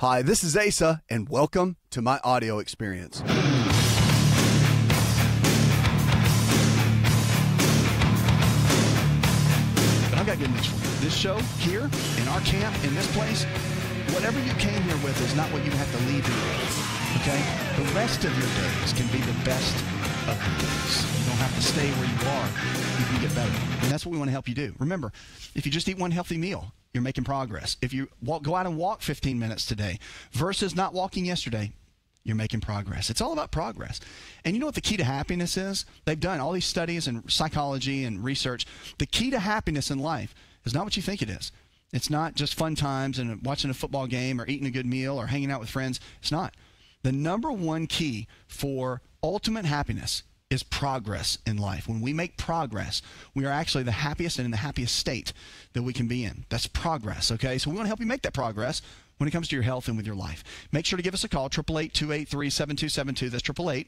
Hi, this is Asa, and welcome to my audio experience. I've got good news for you. This show here, in our camp, in this place, whatever you came here with is not what you have to leave here with. Okay? The rest of your days can be the best You don't have to stay where you are. You can get better. And that's what we want to help you do. Remember, if you just eat one healthy meal, you're making progress. If you walk, go out and walk 15 minutes today versus not walking yesterday, you're making progress. It's all about progress. And you know what the key to happiness is? They've done all these studies and psychology and research. The key to happiness in life is not what you think it is. It's not just fun times and watching a football game or eating a good meal or hanging out with friends. It's not. The number one key for ultimate happiness is progress in life. When we make progress, we are actually the happiest and in the happiest state that we can be in. That's progress, okay? So we want to help you make that progress when it comes to your health and with your life. Make sure to give us a call, 888 283 7272. That's 888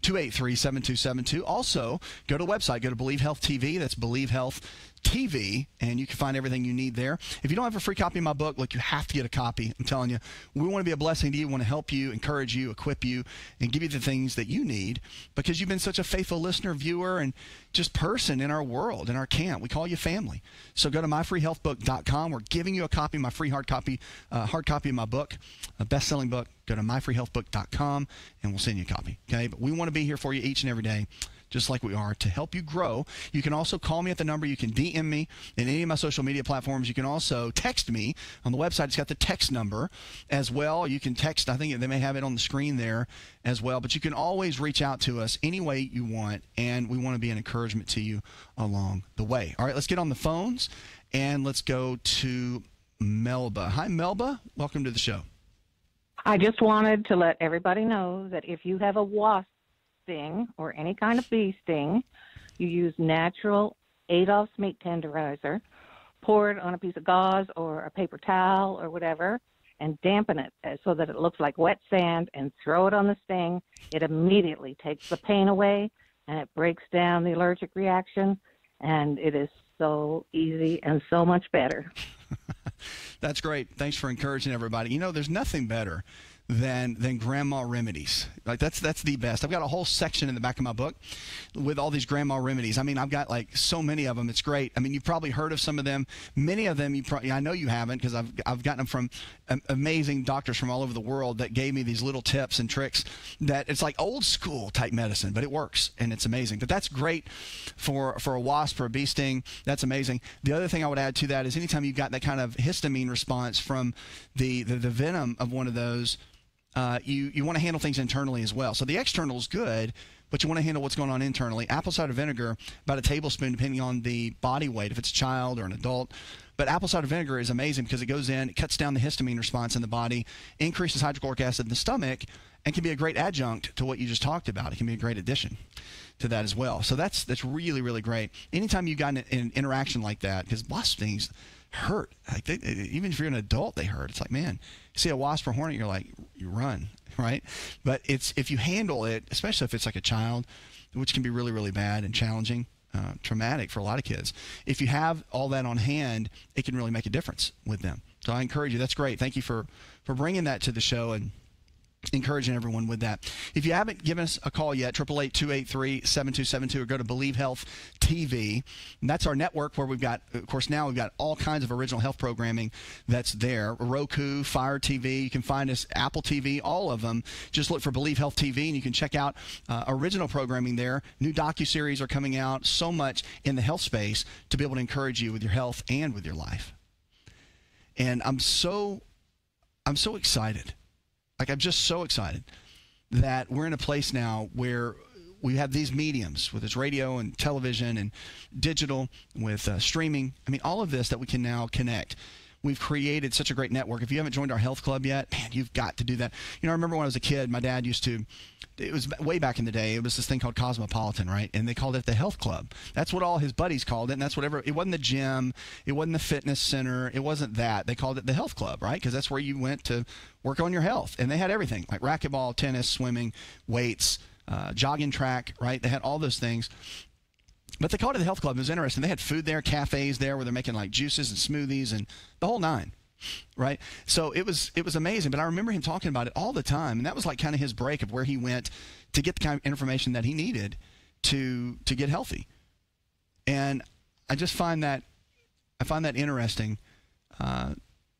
283 7272. Also, go to the website, go to Believe Health TV. That's Believe Health TV, and you can find everything you need there. If you don't have a free copy of my book, look, you have to get a copy. I'm telling you, we want to be a blessing to you. We want to help you, encourage you, equip you, and give you the things that you need because you've been such a faithful listener, viewer, and just person in our world, in our camp. We call you family. So go to myfreehealthbook.com. We're giving you a copy, my free hard copy, uh, hard copy of my book, a best-selling book. Go to myfreehealthbook.com, and we'll send you a copy. Okay, but we want to be here for you each and every day just like we are, to help you grow. You can also call me at the number. You can DM me in any of my social media platforms. You can also text me on the website. It's got the text number as well. You can text, I think they may have it on the screen there as well. But you can always reach out to us any way you want, and we want to be an encouragement to you along the way. All right, let's get on the phones and let's go to Melba. Hi, Melba. Welcome to the show. I just wanted to let everybody know that if you have a wasp sting or any kind of bee sting, you use natural Adolph's meat tenderizer, pour it on a piece of gauze or a paper towel or whatever, and dampen it uh, so that it looks like wet sand and throw it on the sting. It immediately takes the pain away and it breaks down the allergic reaction, and it is so easy and so much better. That's great. Thanks for encouraging everybody. You know, there's nothing better than than grandma remedies. Like that's that's the best. I've got a whole section in the back of my book with all these grandma remedies. I mean, I've got like so many of them. It's great. I mean, you've probably heard of some of them. Many of them you probably I know you haven't because I've I've gotten them from amazing doctors from all over the world that gave me these little tips and tricks that it's like old school type medicine, but it works and it's amazing. But that's great for for a wasp or a bee sting. That's amazing. The other thing I would add to that is anytime you've got that kind of histamine response from the the, the venom of one of those uh, you, you want to handle things internally as well. So the external is good, but you want to handle what's going on internally. Apple cider vinegar, about a tablespoon, depending on the body weight, if it's a child or an adult. But apple cider vinegar is amazing because it goes in, it cuts down the histamine response in the body, increases hydrochloric acid in the stomach, and can be a great adjunct to what you just talked about. It can be a great addition to that as well. So that's that's really really great. Anytime you got an, an interaction like that, because wasp stings hurt. Like they, even if you're an adult, they hurt. It's like man, see a wasp or hornet, you're like, you run, right? But it's if you handle it, especially if it's like a child, which can be really, really bad and challenging, uh, traumatic for a lot of kids. If you have all that on hand, it can really make a difference with them. So I encourage you. That's great. Thank you for for bringing that to the show and encouraging everyone with that. If you haven't given us a call yet, 888-283-7272 or go to Believe Health TV. And that's our network where we've got, of course, now we've got all kinds of original health programming that's there. Roku, Fire TV, you can find us, Apple TV, all of them. Just look for Believe Health TV and you can check out uh, original programming there. New docu-series are coming out, so much in the health space to be able to encourage you with your health and with your life. And I'm so, I'm so excited like I'm just so excited that we're in a place now where we have these mediums with its radio and television and digital with uh, streaming. I mean, all of this that we can now connect. We've created such a great network. If you haven't joined our health club yet, man, you've got to do that. You know, I remember when I was a kid, my dad used to it was way back in the day. It was this thing called Cosmopolitan, right? And they called it the health club. That's what all his buddies called it, and that's whatever. It wasn't the gym, it wasn't the fitness center, it wasn't that. They called it the health club, right? Because that's where you went to work on your health, and they had everything like racquetball, tennis, swimming, weights, uh, jogging track, right? They had all those things. But they called it the health club. It was interesting. They had food there, cafes there, where they're making like juices and smoothies and the whole nine. right? So it was it was amazing. But I remember him talking about it all the time, and that was like kind of his break of where he went to get the kind of information that he needed to to get healthy. And I just find that I find that interesting uh,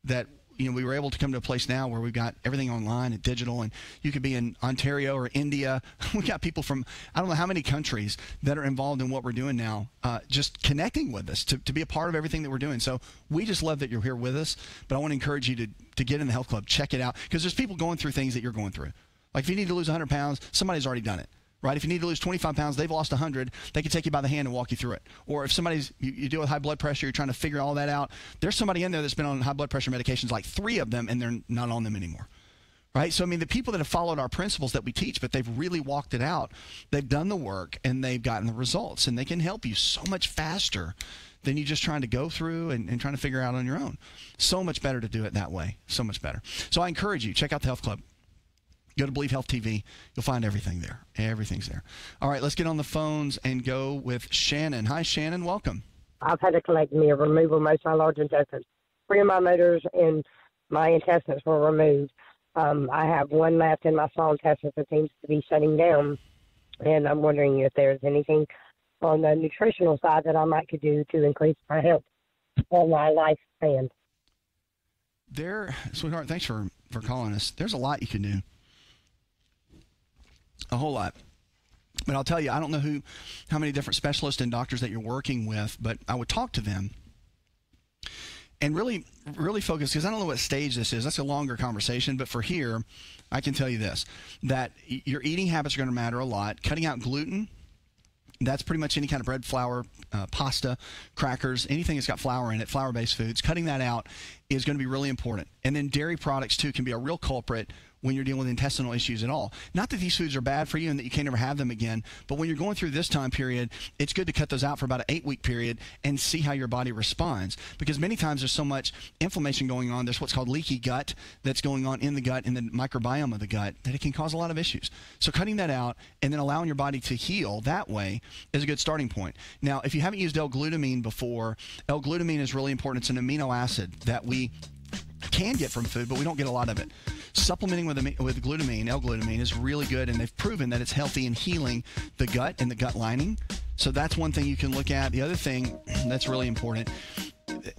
that you know we were able to come to a place now where we've got everything online and digital, and you could be in Ontario or India. we got people from I don't know how many countries that are involved in what we're doing now, uh, just connecting with us to, to be a part of everything that we're doing. So we just love that you're here with us. But I want to encourage you to to get in the health club, check it out, because there's people going through things that you're going through. Like if you need to lose 100 pounds, somebody's already done it right? If you need to lose 25 pounds, they've lost 100. They can take you by the hand and walk you through it. Or if somebody's you, you, deal with high blood pressure, you're trying to figure all that out. There's somebody in there that's been on high blood pressure medications, like three of them, and they're not on them anymore. Right? So, I mean, the people that have followed our principles that we teach, but they've really walked it out, they've done the work and they've gotten the results, and they can help you so much faster than you just trying to go through and, and trying to figure out on your own. So much better to do it that way. So much better. So, I encourage you, check out the Health Club. Go to Believe Health TV. You'll find everything there. Everything's there. All right, let's get on the phones and go with Shannon. Hi, Shannon. Welcome. I've had a colectomy, a removal of most of my large intestines. Three of my motors and my intestines were removed. Um, I have one left in my small intestines that seems to be shutting down. And I'm wondering if there's anything on the nutritional side that I might could do to increase my health or my lifespan. There, sweetheart, thanks for, for calling us. There's a lot you can do a whole lot. But I'll tell you, I don't know who, how many different specialists and doctors that you're working with, but I would talk to them and really, really focus because I don't know what stage this is. That's a longer conversation, but for here, I can tell you this: that your eating habits are going to matter a lot. Cutting out gluten. That's pretty much any kind of bread, flour, uh, pasta, crackers, anything that's got flour in it, flour based foods. Cutting that out is going to be really important. And then dairy products, too, can be a real culprit when you're dealing with intestinal issues at all. Not that these foods are bad for you and that you can't ever have them again, but when you're going through this time period, it's good to cut those out for about an eight week period and see how your body responds. Because many times there's so much inflammation going on, there's what's called leaky gut that's going on in the gut, in the microbiome of the gut, that it can cause a lot of issues. So cutting that out and then allowing your body to heal that way is a good starting point. Now, if you haven't used L-glutamine before, L-glutamine is really important. It's an amino acid that we can get from food, but we don't get a lot of it. Supplementing with, with glutamine, L-glutamine, is really good, and they've proven that it's healthy in healing the gut and the gut lining. So that's one thing you can look at. The other thing that's really important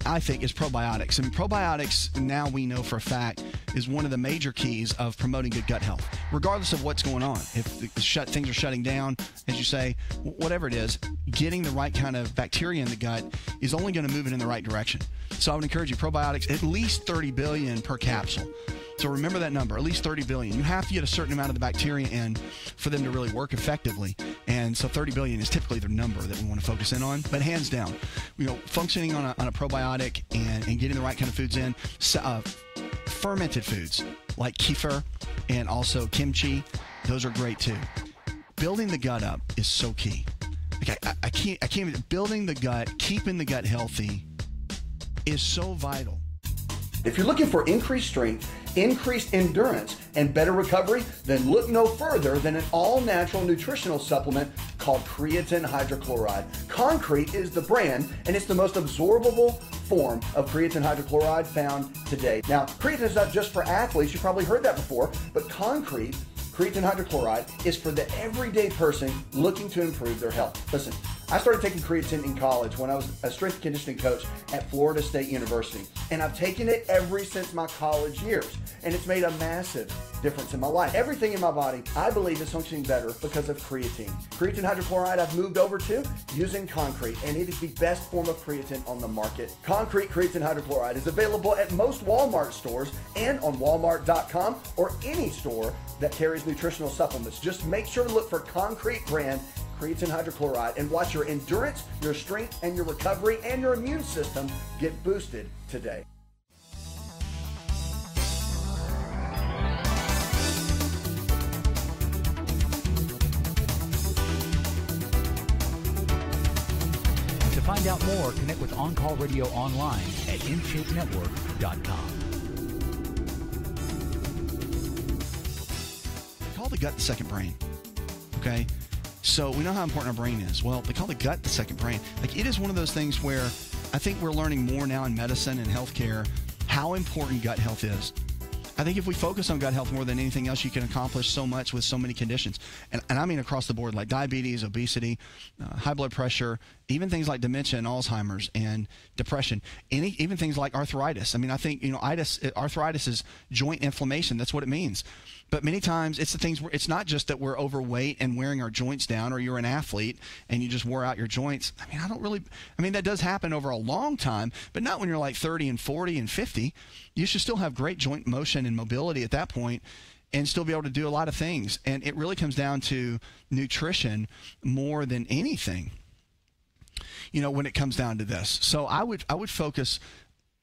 I think is probiotics. And probiotics, now we know for a fact, is one of the major keys of promoting good gut health, regardless of what's going on. If shut, things are shutting down, as you say, whatever it is, getting the right kind of bacteria in the gut is only going to move it in the right direction. So I would encourage you probiotics at least 30 billion per capsule. So remember that number, at least 30 billion. You have to get a certain amount of the bacteria in for them to really work effectively. And so 30 billion is typically the number that we want to focus in on. But hands down, you know, functioning on a, on a probiotic and, and getting the right kind of foods in, uh, fermented foods like kefir and also kimchi, those are great too. Building the gut up is so key. Like I, I can't, I can't, building the gut, keeping the gut healthy is so vital. If you're looking for increased strength, increased endurance, and better recovery, then look no further than an all natural nutritional supplement called creatine hydrochloride. Con-Cret is the brand, and it's the most absorbable form of creatine hydrochloride found today. Now, creatine is not just for athletes, you've probably heard that before, but Con-Cret creatine hydrochloride is for the everyday person looking to improve their health. Listen, I started taking creatine in college when I was a strength conditioning coach at Florida State University, and I've taken it every since my college years, and it's made a massive difference in my life. Everything in my body, I believe, is functioning better because of creatine. Creatine hydrochloride, I've moved over to using Con-Cret, and it is the best form of creatine on the market. Con-Cret creatine hydrochloride is available at most Walmart stores and on Walmart.com or any store that carries nutritional supplements. Just make sure to look for Con-Cret brand creatine hydrochloride and watch your endurance, your strength, and your recovery and your immune system get boosted today. To find out more, connect with On Call Radio online at InShapeNetwork.com. gut the second brain. Okay? So we know how important our brain is. Well, they call the gut the second brain. Like it is one of those things where I think we're learning more now in medicine and healthcare how important gut health is. I think if we focus on gut health more than anything else, you can accomplish so much with so many conditions. And, and I mean across the board, like diabetes, obesity, uh, high blood pressure, even things like dementia and Alzheimer's and depression, any, even things like arthritis. I mean, I think, you know, itis, arthritis is joint inflammation. That's what it means. But many times it's the things where it's not just that we're overweight and wearing our joints down or you're an athlete and you just wore out your joints. I mean, I don't really, I mean, that does happen over a long time, but not when you're like 30 and 40 and 50. You should still have great joint motion and mobility at that point and still be able to do a lot of things. And it really comes down to nutrition more than anything. You know, when it comes down to this. So I would I would focus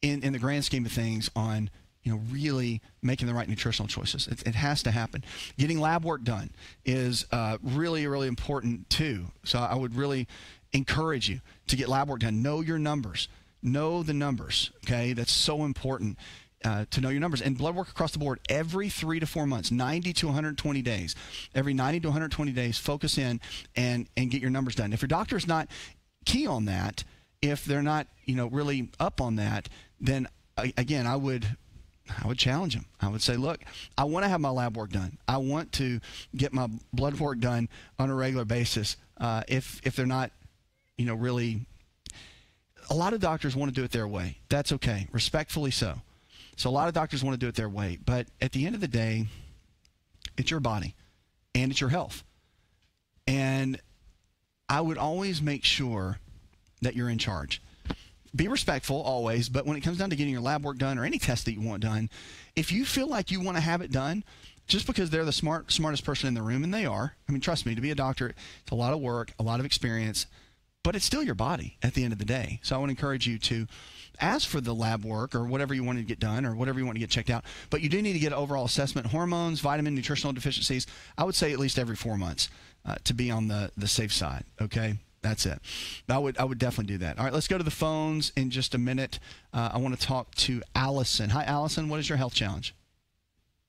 in in the grand scheme of things on you know, really making the right nutritional choices. It, it has to happen. Getting lab work done is uh, really, really important too. So I would really encourage you to get lab work done. Know your numbers. Know the numbers. Okay, that's so important. Uh, to know your numbers and blood work across the board every three to four months 90 to 120 days every 90 to 120 days focus in and and get your numbers done if your doctor is not key on that if they're not you know really up on that then again i would I would challenge them. I would say, look, I want to have my lab work done. I want to get my blood work done on a regular basis. Uh, if if they're not, you know, really, a lot of doctors want to do it their way. That's okay, respectfully so. So a lot of doctors want to do it their way, but at the end of the day, it's your body, and it's your health, and I would always make sure that you're in charge be respectful always, but when it comes down to getting your lab work done or any test that you want done, if you feel like you want to have it done, just because they're the smart smartest person in the room, and they are. I mean, trust me, to be a doctor, it's a lot of work, a lot of experience, but it's still your body at the end of the day. So I would encourage you to ask for the lab work or whatever you want to get done or whatever you want to get checked out. But you do need to get overall assessment, hormones, vitamin, nutritional deficiencies. I would say at least every four months uh, to be on the the safe side. Okay. That's it. I would I would definitely do that. All right, let's go to the phones in just a minute. Uh, I want to talk to Allison. Hi, Allison. What is your health challenge?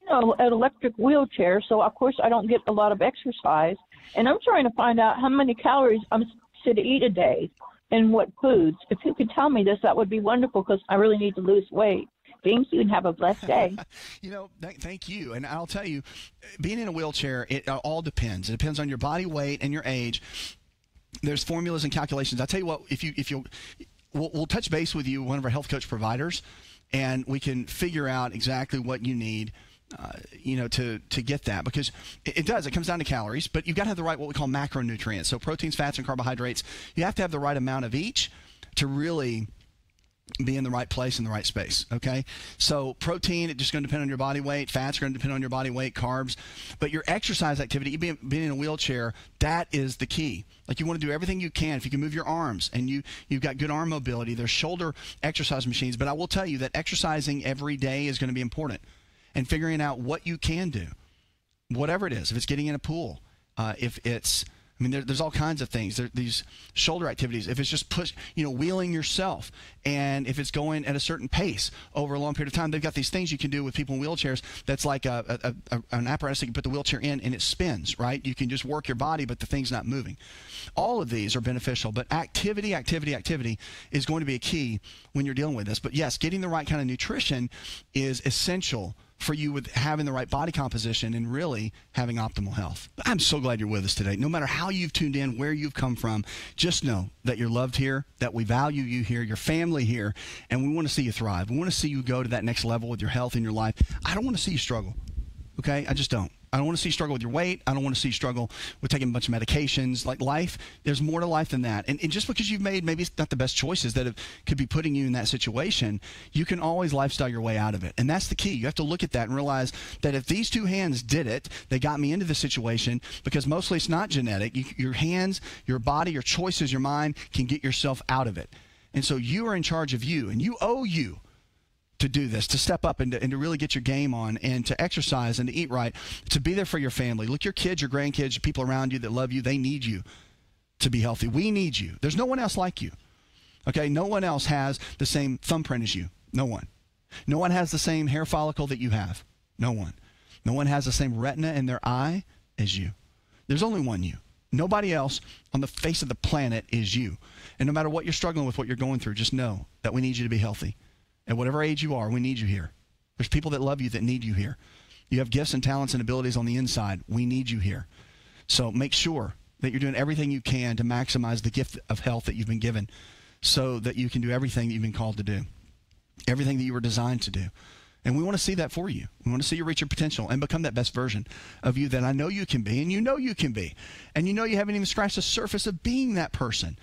You know, an electric wheelchair, so of course I don't get a lot of exercise, and I'm trying to find out how many calories I'm supposed to eat a day and what foods. If you could tell me this, that would be wonderful because I really need to lose weight. Thank you and have a blessed day. you know, th- thank you. And I'll tell you, being in a wheelchair, it all depends. It depends on your body weight and your age there's formulas and calculations. I'll tell you what, if you if you we'll, we'll touch base with you, one of our health coach providers, and we can figure out exactly what you need. Uh, you know, to to get that because it, it, does. It comes down to calories, but you've got to have the right what we call macronutrients. So proteins, fats, and carbohydrates. You have to have the right amount of each to really be in the right place in the right space. Okay. So protein, it's just going to depend on your body weight. Fats are going to depend on your body weight, carbs. But your exercise activity, being, being in a wheelchair, that is the key. Like you want to do everything you can. If you can move your arms and you, you've got good arm mobility, there's shoulder exercise machines. But I will tell you that exercising every day is going to be important and figuring out what you can do, whatever it is. If it's getting in a pool, uh, if it's I mean, there, there's all kinds of things. There, these shoulder activities. If it's just push, you know, wheeling yourself, and if it's going at a certain pace over a long period of time, they've got these things you can do with people in wheelchairs. That's like a, a, a, an apparatus that you can put the wheelchair in, and it spins. Right? You can just work your body, but the thing's not moving. All of these are beneficial, but activity, activity, activity is going to be a key when you're dealing with this. But yes, getting the right kind of nutrition is essential for you with having the right body composition and really having optimal health. I'm so glad you're with us today. No matter how you've tuned in, where you've come from, just know that you're loved here, that we value you here, your family here, and we want to see you thrive. We want to see you go to that next level with your health and your life. I don't want to see you struggle. Okay? I just don't. I don't want to see you struggle with your weight. I don't want to see you struggle with taking a bunch of medications. Like life, there's more to life than that. And, and just because you've made maybe it's not the best choices that have, could be putting you in that situation, you can always lifestyle your way out of it. And that's the key. You have to look at that and realize that if these two hands did it, they got me into the situation because mostly it's not genetic. You, your hands, your body, your choices, your mind can get yourself out of it. And so you are in charge of you, and you owe you to do this, to step up and to, and to really get your game on and to exercise and to eat right, to be there for your family. Look, your kids, your grandkids, people around you that love you, they need you to be healthy. We need you. There's no one else like you. Okay? No one else has the same thumbprint as you. No one. No one has the same hair follicle that you have. No one. No one has the same retina in their eye as you. There's only one you. Nobody else on the face of the planet is you. And no matter what you're struggling with, what you're going through, just know that we need you to be healthy At whatever age you are, we need you here. There's people that love you that need you here. You have gifts and talents and abilities on the inside. We need you here. So make sure that you're doing everything you can to maximize the gift of health that you've been given so that you can do everything that you've been called to do, everything that you were designed to do. And we want to see that for you. We want to see you reach your potential and become that best version of you that I know you can be, and you know you can be. And you know you haven't even scratched the surface of being that person.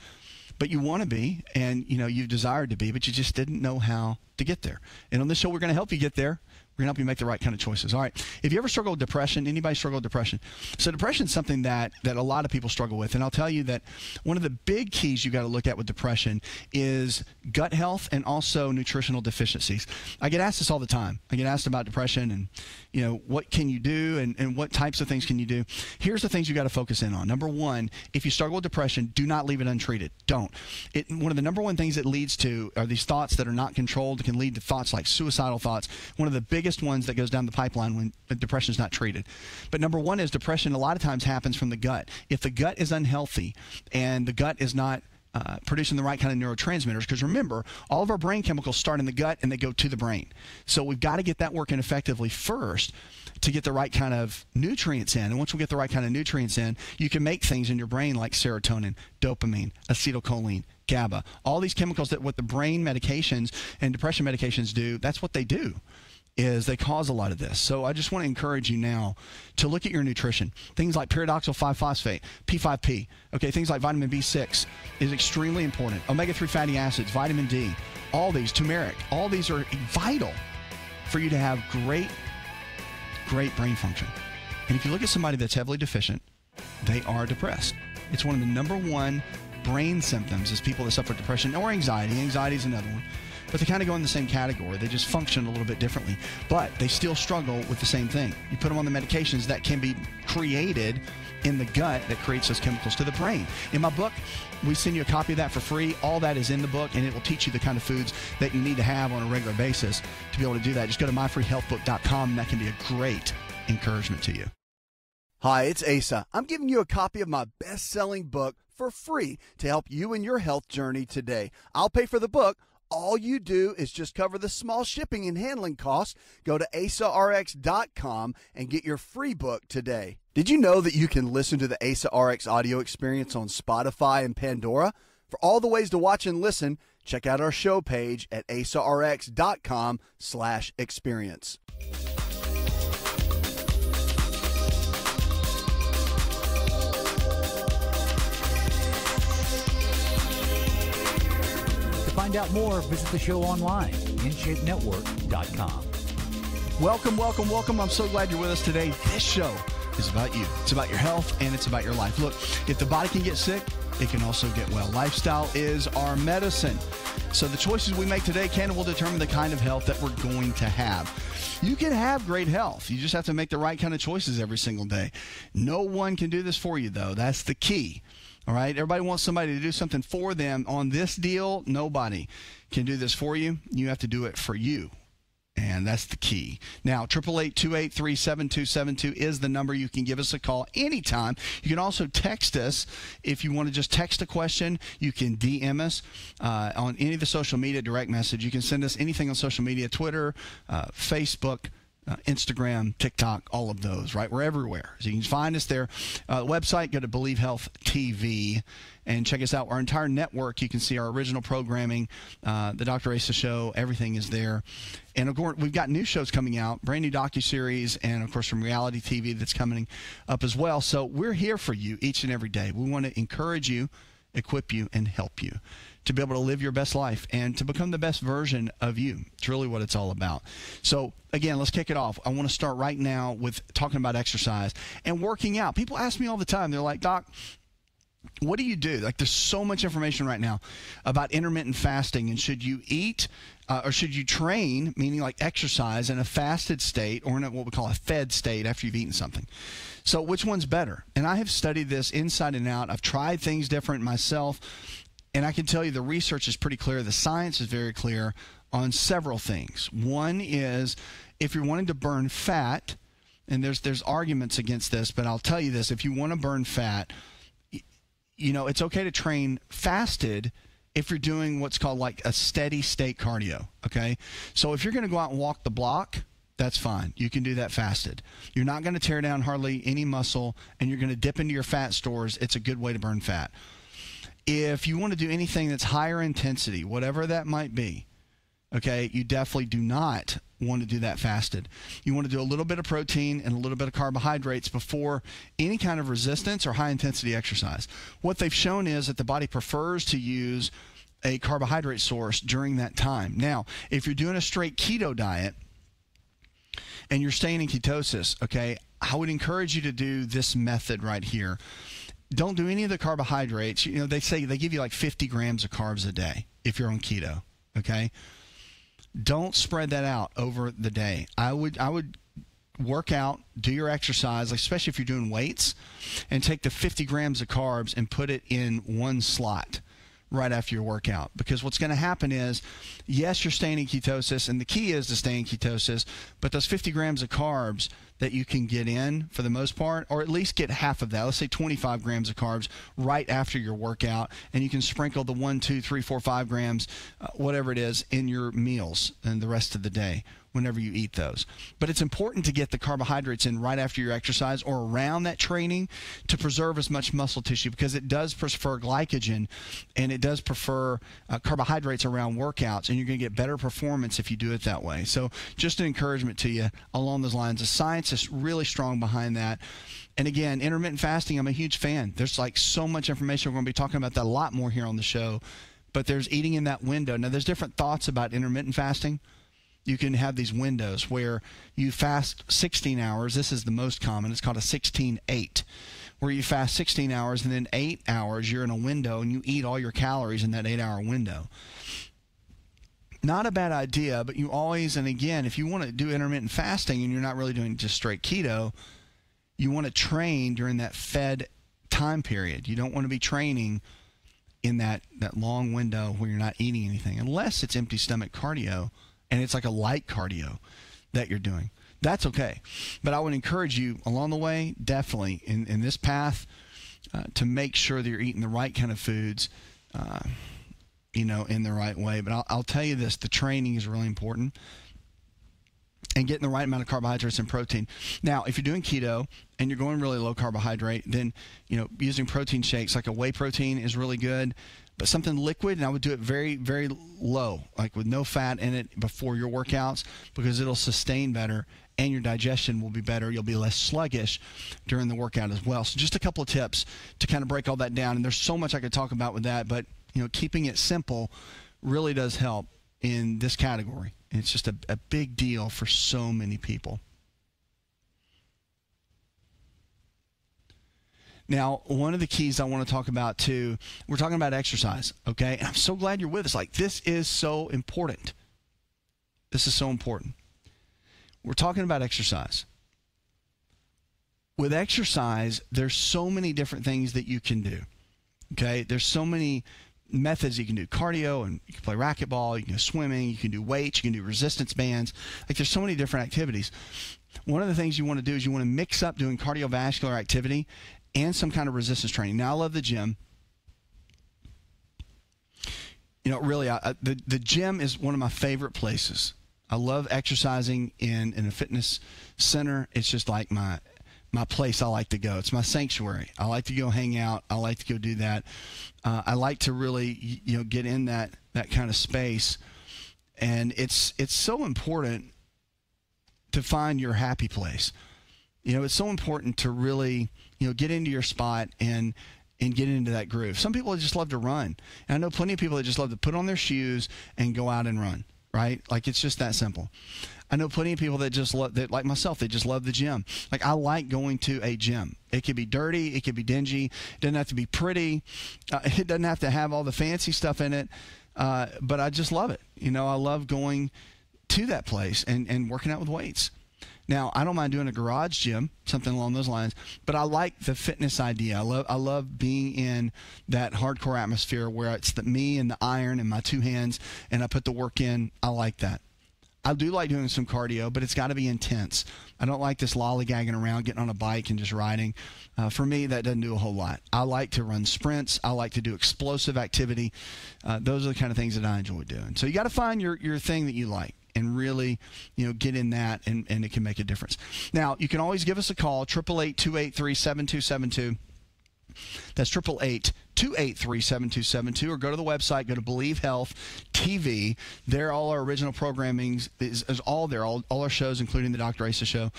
But you want to be, and you know you've desired to be, but you just didn't know how to get there. And on this show, we're going to help you get there. We're going to help you make the right kind of choices. All right. If you ever struggle with depression, anybody struggle with depression? So depression is something that that a lot of people struggle with, and I'll tell you that one of the big keys you got to look at with depression is gut health and also nutritional deficiencies. I get asked this all the time. I get asked about depression and you know what can you do and, and what types of things can you do. Here's the things you got to focus in on. Number one, if you struggle with depression, do not leave it untreated. Don't. It one of the number one things it leads to are these thoughts that are not controlled. It can lead to thoughts like suicidal thoughts. One of the big biggest ones that goes down the pipeline when depression is not treated. But number one is depression a lot of times happens from the gut. If the gut is unhealthy and the gut is not uh, producing the right kind of neurotransmitters. Because remember, all of our brain chemicals start in the gut and they go to the brain. So we've got to get that working effectively first to get the right kind of nutrients in. And once we get the right kind of nutrients in, you can make things in your brain like serotonin, dopamine, acetylcholine, GABA. All these chemicals that what the brain medications and depression medications do, that's what they do is they cause a lot of this. So I just want to encourage you now to look at your nutrition. Things like pyridoxal 5-phosphate, P5P, okay, things like vitamin B6 is extremely important. Omega-3 fatty acids, vitamin D, all these, turmeric, all these are vital for you to have great, great brain function. And if you look at somebody that's heavily deficient, they are depressed. It's one of the number one brain symptoms is people that suffer depression or anxiety. Anxiety is another one but they kind of go in the same category. They just function a little bit differently, but they still struggle with the same thing. You put them on the medications that can be created in the gut that creates those chemicals to the brain. In my book, we send you a copy of that for free. All that is in the book, and it will teach you the kind of foods that you need to have on a regular basis to be able to do that. Just go to myfreehealthbook.com, and that can be a great encouragement to you. Hi, it's Asa. I'm giving you a copy of my best selling book for free to help you in your health journey today. I'll pay for the book all you do is just cover the small shipping and handling costs. Go to asarx.com and get your free book today. Did you know that you can listen to the Asa RX audio experience on Spotify and Pandora? For all the ways to watch and listen, check out our show page at asarx.com slash experience. Find out more, visit the show online, InShapeNetwork.com. Welcome, welcome, welcome. I'm so glad you're with us today. This show is about you. It's about your health and it's about your life. Look, if the body can get sick, it can also get well. Lifestyle is our medicine. So the choices we make today can and will determine the kind of health that we're going to have. You can have great health. You just have to make the right kind of choices every single day. No one can do this for you, though. That's the key. All right. Everybody wants somebody to do something for them. On this deal, nobody can do this for you. You have to do it for you. And that's the key. Now, 888 is the number. You can give us a call anytime. You can also text us if you want to just text a question. You can DM us uh, on any of the social media direct message. You can send us anything on social media Twitter, uh, Facebook, uh, Instagram, TikTok, all of those, right? We're everywhere. So you can find us there. Uh, website, go to Believe Health TV and check us out. Our entire network, you can see our original programming, uh, the Dr. Asa Show, everything is there. And of course, we've got new shows coming out, brand new docu-series, and of course from reality TV that's coming up as well. So we're here for you each and every day. We want to encourage you, equip you, and help you to be able to live your best life and to become the best version of you. It's really what it's all about. So, again, let's kick it off. I want to start right now with talking about exercise and working out. People ask me all the time, they're like, Doc, what do you do? Like, there's so much information right now about intermittent fasting, and should you eat uh, or should you train, meaning like exercise, in a fasted state or in a, what we call a fed state after you've eaten something? So, which one's better? And I have studied this inside and out. I've tried things different myself. And I can tell you the research is pretty clear, the science is very clear on several things. One is if you're wanting to burn fat, and there's there's arguments against this, but I'll tell you this, if you want to burn fat, you know, it's okay to train fasted if you're doing what's called like a steady state cardio. Okay. So if you're going to go out and walk the block, that's fine. You can do that fasted. You're not going to tear down hardly any muscle and you're going to dip into your fat stores. It's a good way to burn fat. If you want to do anything that's higher intensity, whatever that might be, okay, you definitely do not want to do that fasted. You want to do a little bit of protein and a little bit of carbohydrates before any kind of resistance or high intensity exercise. What they've shown is that the body prefers to use a carbohydrate source during that time. Now, if you're doing a straight keto diet, and you're staying in ketosis, okay, I would encourage you to do this method right here. Don't do any of the carbohydrates. You know, they say they give you like 50 grams of carbs a day if you're on keto, okay? Don't spread that out over the day. I would I would work out, do your exercise, especially if you're doing weights, and take the 50 grams of carbs and put it in one slot right after your workout. Because what's going to happen is, yes, you're staying in ketosis, and the key is to stay in ketosis, but those 50 grams of carbs that you can get in for the most part, or at least get half of that. Let's say 25 grams of carbs right after your workout, and you can sprinkle the one, two, three, four, five grams, uh, whatever it is, in your meals and the rest of the day whenever you eat those. But it's important to get the carbohydrates in right after your exercise or around that training to preserve as much muscle tissue because it does prefer glycogen and it does prefer uh, carbohydrates around workouts, and you're going to get better performance if you do it that way. So, just an encouragement to you along those lines. The science is really strong behind that. And again, intermittent fasting, I'm a huge fan. There's like so much information. We're going to be talking about that a lot more here on the show. But there's eating in that window. Now, there's different thoughts about intermittent fasting you can have these windows where you fast 16 hours. This is the most common. It's called a 16 8, where you fast 16 hours and then eight hours you're in a window and you eat all your calories in that eight hour window. Not a bad idea, but you always, and again, if you want to do intermittent fasting and you're not really doing just straight keto, you want to train during that fed time period. You don't want to be training in that, that long window where you're not eating anything, unless it's empty stomach cardio and it's like a light cardio that you're doing. That's okay. But I would encourage you along the way, definitely in, in this path, uh, to make sure that you're eating the right kind of foods, uh, you know, in the right way. But I'll, I'll tell you this the training is really important and getting the right amount of carbohydrates and protein. Now, if you're doing keto and you're going really low carbohydrate, then you know using protein shakes like a whey protein is really good but something liquid, and I would do it very, very low, like with no fat in it before your workouts, because it'll sustain better and your digestion will be better. You'll be less sluggish during the workout as well. So, just a couple of tips to kind of break all that down. And there's so much I could talk about with that, but you know, keeping it simple really does help in this category. It's just a, a big deal for so many people. Now, one of the keys I want to talk about too, we're talking about exercise, okay? And I'm so glad you're with us. Like, this is so important. This is so important. We're talking about exercise. With exercise, there's so many different things that you can do. Okay? There's so many methods you can do cardio and you can play racquetball, you can do swimming, you can do weights, you can do resistance bands. Like there's so many different activities. One of the things you want to do is you want to mix up doing cardiovascular activity and some kind of resistance training. Now, I love the gym. You know, really, I, the the gym is one of my favorite places. I love exercising in in a fitness center. It's just like my my place I like to go. It's my sanctuary. I like to go hang out. I like to go do that. Uh, I like to really you know get in that that kind of space, and it's it's so important to find your happy place. You know, it's so important to really you know, get into your spot and and get into that groove. Some people just love to run. And I know plenty of people that just love to put on their shoes and go out and run, right? Like it's just that simple. I know plenty of people that just love that, like myself, they just love the gym. Like I like going to a gym. It could be dirty, it could be dingy, it doesn't have to be pretty, uh, it doesn't have to have all the fancy stuff in it. Uh, but I just love it. You know, I love going to that place and, and working out with weights. Now, I don't mind doing a garage gym, something along those lines, but I like the fitness idea. I love I love being in that hardcore atmosphere where it's the me and the iron and my two hands and I put the work in. I like that. I do like doing some cardio, but it's got to be intense. I don't like this lollygagging around, getting on a bike and just riding. Uh, for me, that doesn't do a whole lot. I like to run sprints. I like to do explosive activity. Uh, those are the kind of things that I enjoy doing. So you got to find your, your thing that you like and really, you know, get in that and, and it can make a difference. Now, you can always give us a call, 888 283 7272. That's 888 283 7272 or go to the website, go to Believe Health TV. There, all our original programming is, is all there, all, all our shows, including the Dr. Asa show.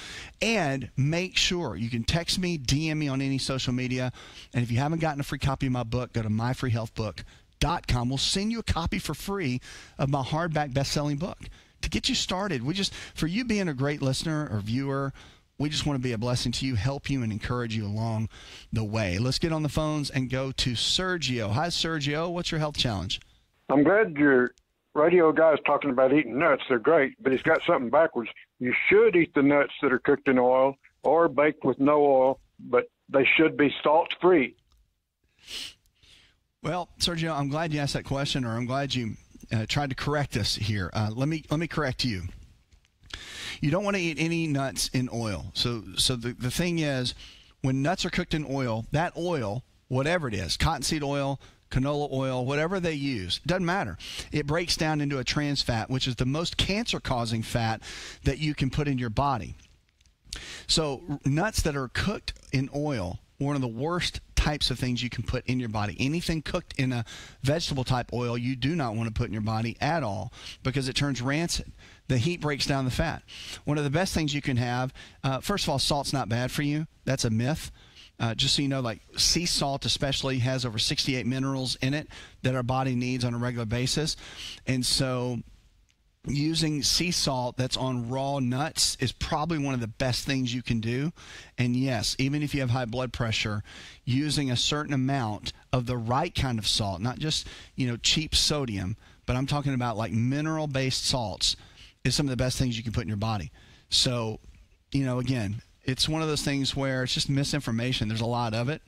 And make sure you can text me, DM me on any social media. And if you haven't gotten a free copy of my book, go to myfreehealthbook.com. We'll send you a copy for free of my hardback best selling book to get you started. We just, for you being a great listener or viewer, we just want to be a blessing to you, help you, and encourage you along the way. Let's get on the phones and go to Sergio. Hi, Sergio. What's your health challenge? I'm glad your radio guy's talking about eating nuts. They're great, but he's got something backwards. You should eat the nuts that are cooked in oil or baked with no oil, but they should be salt free. Well, Sergio, I'm glad you asked that question, or I'm glad you uh, tried to correct us here. Uh, let me let me correct you. You don't want to eat any nuts in oil. So so the, the thing is, when nuts are cooked in oil, that oil, whatever it is, cottonseed oil, canola oil, whatever they use, doesn't matter. It breaks down into a trans fat, which is the most cancer causing fat that you can put in your body. So nuts that are cooked in oil, one of the worst types of things you can put in your body. Anything cooked in a vegetable type oil, you do not want to put in your body at all because it turns rancid. The heat breaks down the fat. One of the best things you can have, uh, first of all, salt's not bad for you. That's a myth. Uh, just so you know, like sea salt especially has over 68 minerals in it that our body needs on a regular basis. And so using sea salt that's on raw nuts is probably one of the best things you can do. And yes, even if you have high blood pressure, using a certain amount of the right kind of salt, not just, you know, cheap sodium, but I'm talking about like mineral based salts is some of the best things you can put in your body. So, you know, again, it's one of those things where it's just misinformation. There's a lot of it.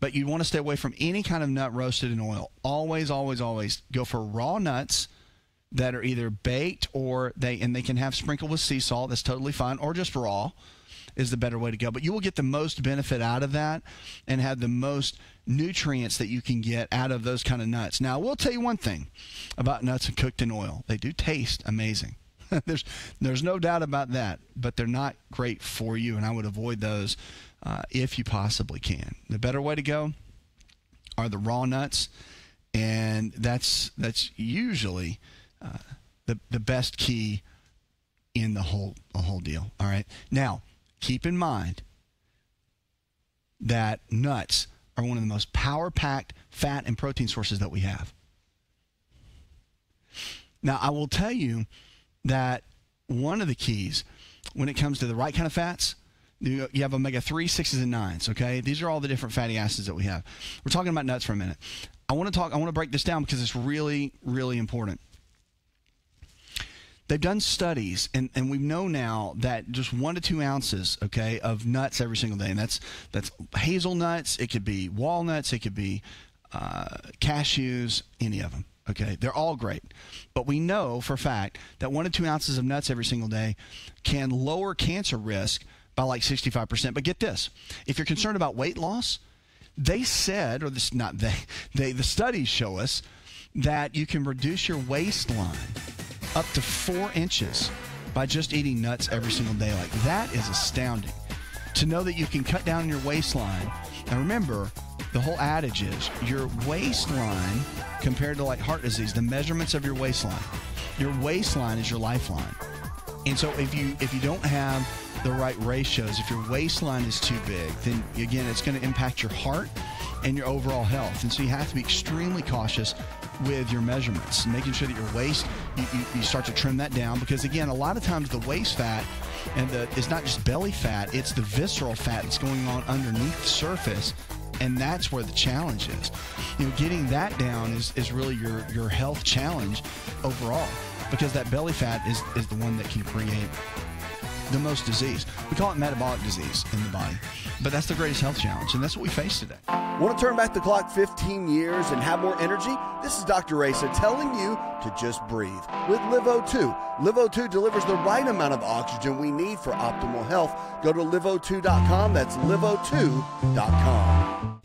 But you want to stay away from any kind of nut roasted in oil. Always, always, always go for raw nuts that are either baked or they and they can have sprinkled with sea salt. That's totally fine, or just raw is the better way to go. But you will get the most benefit out of that and have the most nutrients that you can get out of those kind of nuts. Now, I will tell you one thing about nuts cooked in oil. They do taste amazing. there's there's no doubt about that, but they're not great for you and I would avoid those uh, if you possibly can. The better way to go are the raw nuts and that's that's usually the the best key in the whole the whole deal. All right. Now, keep in mind that nuts are one of the most power packed fat and protein sources that we have. Now, I will tell you that one of the keys when it comes to the right kind of fats, you have omega 3, 6s, and 9s, okay? These are all the different fatty acids that we have. We're talking about nuts for a minute. I want to talk, I want to break this down because it's really, really important they've done studies and, and we know now that just one to two ounces okay of nuts every single day and that's that's hazelnuts it could be walnuts it could be uh, cashews any of them okay? They're all great. But we know for a fact that one to two ounces of nuts every single day can lower cancer risk by like 65% but get this if you're concerned about weight loss they said or this not they they the studies show us that you can reduce your waistline up to four inches by just eating nuts every single day. Like that is astounding. To know that you can cut down your waistline. And remember, the whole adage is your waistline compared to like heart disease, the measurements of your waistline. Your waistline is your lifeline. And so if you if you don't have the right ratios, if your waistline is too big, then again it's going to impact your heart and your overall health. And so you have to be extremely cautious with your measurements, making sure that your waist, you, you, you, start to trim that down because, again, a lot of times the waist fat and the, it's not just belly fat, it's the visceral fat that's going on underneath the surface. And that's where the challenge is. You know, getting that down is, is really your, your health challenge overall because that belly fat is, is the one that can create the most disease. We call it metabolic disease in the body. But that's the greatest health challenge, and that's what we face today. Want to turn back the clock 15 years and have more energy? This is Dr. Asa telling you to just breathe with LiveO2. LiveO2 delivers the right amount of oxygen we need for optimal health. Go to liveO2.com. That's liveO2.com.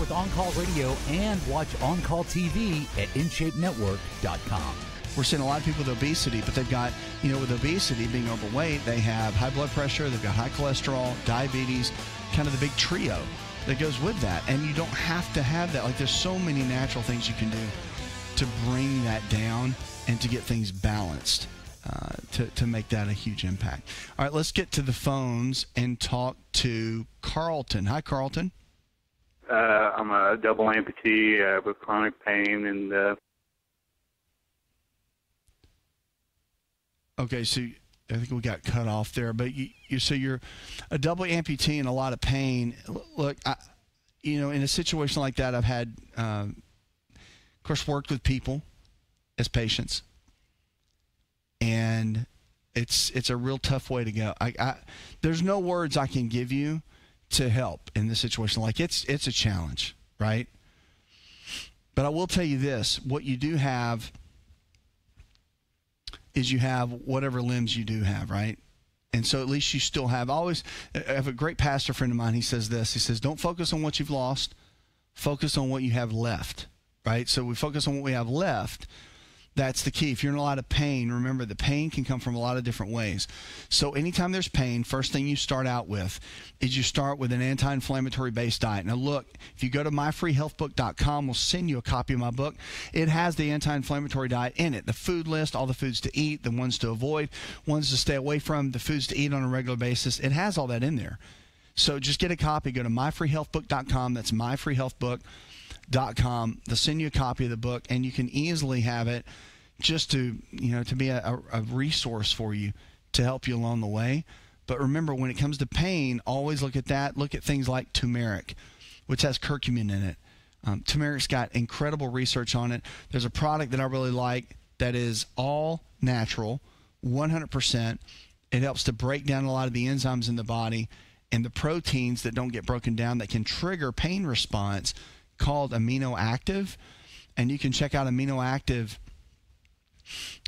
With On Call Radio and watch On Call TV at InShapeNetwork.com. We're seeing a lot of people with obesity, but they've got, you know, with obesity, being overweight, they have high blood pressure, they've got high cholesterol, diabetes, kind of the big trio that goes with that. And you don't have to have that. Like, there's so many natural things you can do to bring that down and to get things balanced. Uh, to, to make that a huge impact. All right, let's get to the phones and talk to Carlton. Hi, Carlton. Uh, I'm a double amputee uh, with chronic pain, and uh, Okay, so I think we got cut off there, but you, you so you're a double amputee and a lot of pain. Look, I, you know, in a situation like that, I've had, um, of course, worked with people as patients, and it's it's a real tough way to go. I, I there's no words I can give you to help in this situation. Like it's it's a challenge, right? But I will tell you this: what you do have is you have whatever limbs you do have, right? And so at least you still have always I have a great pastor friend of mine, he says this. He says, Don't focus on what you've lost, focus on what you have left. Right? So we focus on what we have left. That's the key. If you're in a lot of pain, remember the pain can come from a lot of different ways. So anytime there's pain, first thing you start out with is you start with an anti-inflammatory based diet. Now look, if you go to myfreehealthbook.com, we'll send you a copy of my book. It has the anti-inflammatory diet in it, the food list, all the foods to eat, the ones to avoid, ones to stay away from, the foods to eat on a regular basis. It has all that in there. So just get a copy. Go to myfreehealthbook.com. That's myfreehealthbook.com. They'll send you a copy of the book, and you can easily have it just to you know to be a, a resource for you to help you along the way. But remember, when it comes to pain, always look at that. Look at things like turmeric, which has curcumin in it. Um, turmeric's got incredible research on it. There's a product that I really like that is all natural, 100%. It helps to break down a lot of the enzymes in the body and the proteins that don't get broken down that can trigger pain response called amino active. And you can check out amino active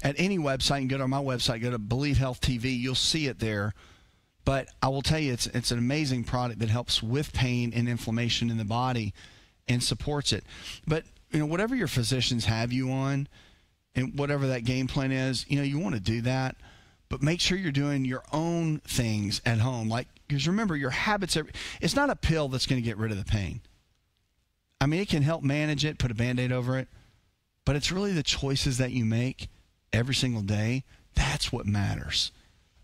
at any website and go to my website, go to Believe Health TV, you'll see it there. But I will tell you, it's it's an amazing product that helps with pain and inflammation in the body, and supports it. But you know, whatever your physicians have you on, and whatever that game plan is, you know, you want to do that. But make sure you're doing your own things at home. Like, because remember, your habits are, it's not a pill that's going to get rid of the pain. I mean, it can help manage it, put a band aid over it, but it's really the choices that you make every single day. That's what matters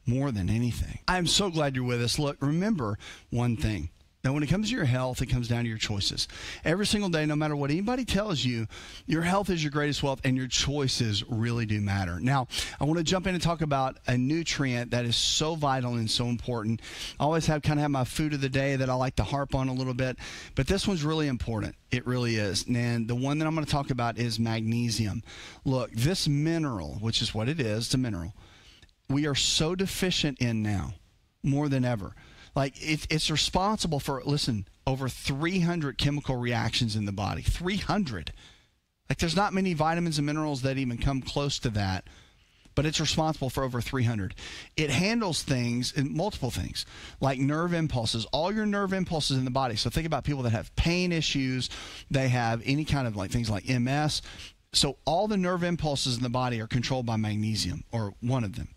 more than anything. I'm so glad you're with us. Look, remember one thing. Now, when it comes to your health, it comes down to your choices. Every single day, no matter what anybody tells you, your health is your greatest wealth and your choices really do matter. Now, I want to jump in and talk about a nutrient that is so vital and so important. I always have kind of have my food of the day that I like to harp on a little bit, but this one's really important. It really is. And the one that I'm going to talk about is magnesium. Look, this mineral, which is what it is, it's a mineral, we are so deficient in now more than ever. Like it, it's responsible for listen over 300 chemical reactions in the body. 300. Like there's not many vitamins and minerals that even come close to that, but it's responsible for over 300. It handles things in multiple things, like nerve impulses, all your nerve impulses in the body. So think about people that have pain issues, they have any kind of like things like MS. So all the nerve impulses in the body are controlled by magnesium or one of them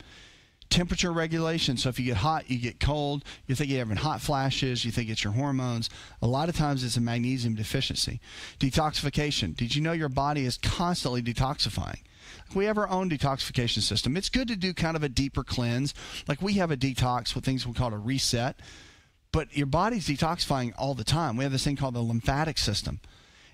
temperature regulation. So if you get hot, you get cold, you think you're having hot flashes, you think it's your hormones. A lot of times it's a magnesium deficiency. Detoxification. Did you know your body is constantly detoxifying? We have our own detoxification system. It's good to do kind of a deeper cleanse. Like we have a detox with things we call a reset, but your body's detoxifying all the time. We have this thing called the lymphatic system.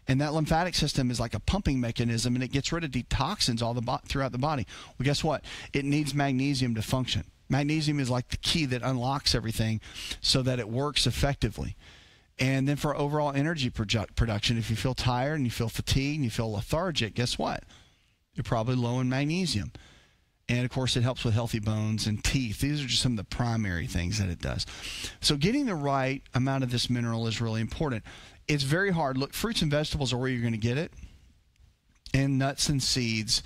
And that lymphatic system is like a pumping mechanism and it gets rid of toxins all the bo- throughout the body. Well, guess what? It needs magnesium to function. Magnesium is like the key that unlocks everything so that it works effectively. And then for overall energy produ- production, if you feel tired and you feel fatigued and you feel lethargic, guess what? You're probably low in magnesium. And of course, it helps with healthy bones and teeth. These are just some of the primary things that it does. So, getting the right amount of this mineral is really important. It's very hard. Look, fruits and vegetables are where you're going to get it, and nuts and seeds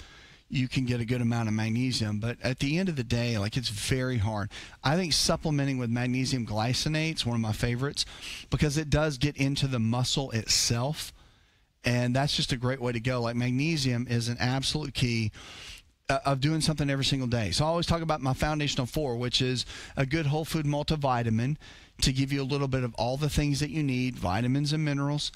you can get a good amount of magnesium. But at the end of the day, like it's very hard. I think supplementing with magnesium glycinate is one of my favorites because it does get into the muscle itself. And that's just a great way to go. Like magnesium is an absolute key uh, of doing something every single day. So I always talk about my foundational four, which is a good whole food multivitamin to give you a little bit of all the things that you need, vitamins and minerals.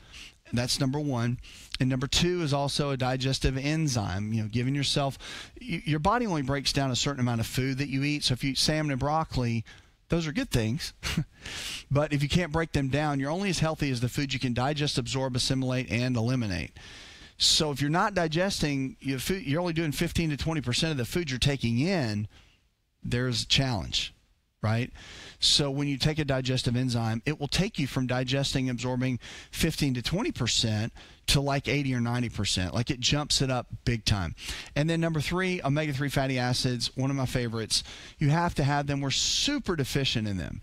That's number one. And number two is also a digestive enzyme. You know, giving yourself, your body only breaks down a certain amount of food that you eat. So if you eat salmon and broccoli, those are good things. but if you can't break them down, you're only as healthy as the food you can digest, absorb, assimilate, and eliminate. So if you're not digesting, your food, you're only doing 15 to 20 percent of the food you're taking in. There's a challenge, right? So when you take a digestive enzyme, it will take you from digesting, absorbing 15 to 20 percent to like 80 or 90 percent. Like it jumps it up big time. And then number three, omega 3 fatty acids, one of my favorites. You have to have them. We're super deficient in them.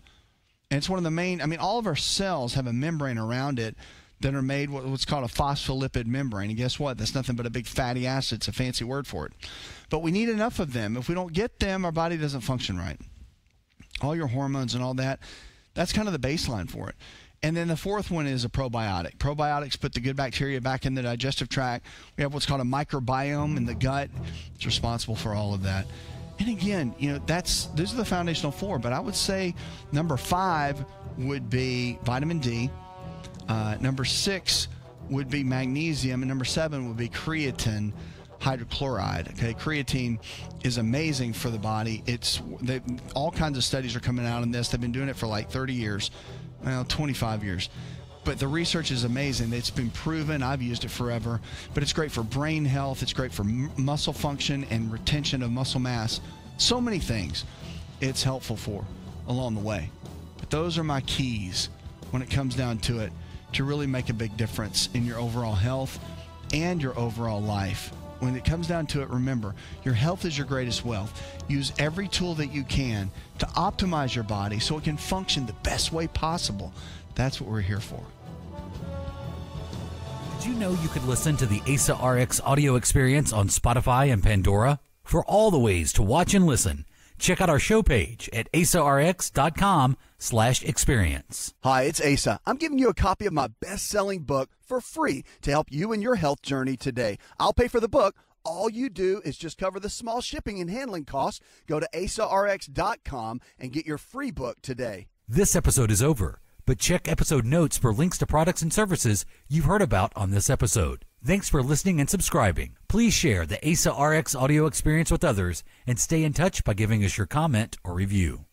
And it's one of the main, I mean, all of our cells have a membrane around it that are made what's called a phospholipid membrane. And guess what? That's nothing but a big fatty acid. It's a fancy word for it. But we need enough of them. If we don't get them, our body doesn't function right. All your hormones and all that, that's kind of the baseline for it. And then the fourth one is a probiotic. Probiotics put the good bacteria back in the digestive tract. We have what's called a microbiome in the gut. It's responsible for all of that. And again, you know, that's those are the foundational four. But I would say number five would be vitamin D uh, number six would be magnesium, and number seven would be creatine hydrochloride. Okay, creatine is amazing for the body. It's they, all kinds of studies are coming out on this. They've been doing it for like 30 years, well, 25 years. But the research is amazing. It's been proven. I've used it forever. But it's great for brain health. It's great for muscle function and retention of muscle mass. So many things it's helpful for along the way. But those are my keys when it comes down to it to really make a big difference in your overall health and your overall life. When it comes down to it, remember your health is your greatest wealth. Use every tool that you can to optimize your body so it can function the best way possible. That's what we're here for. Did you know you could listen to the ASA RX audio experience on Spotify and Pandora? For all the ways to watch and listen, check out our show page at asarx.com slash experience. Hi, it's Asa. I'm giving you a copy of my best-selling book for free to help you in your health journey today. I'll pay for the book. All you do is just cover the small shipping and handling costs. Go to asarx.com and get your free book today. This episode is over, but check episode notes for links to products and services you've heard about on this episode. Thanks for listening and subscribing. Please share the ASA RX audio experience with others and stay in touch by giving us your comment or review.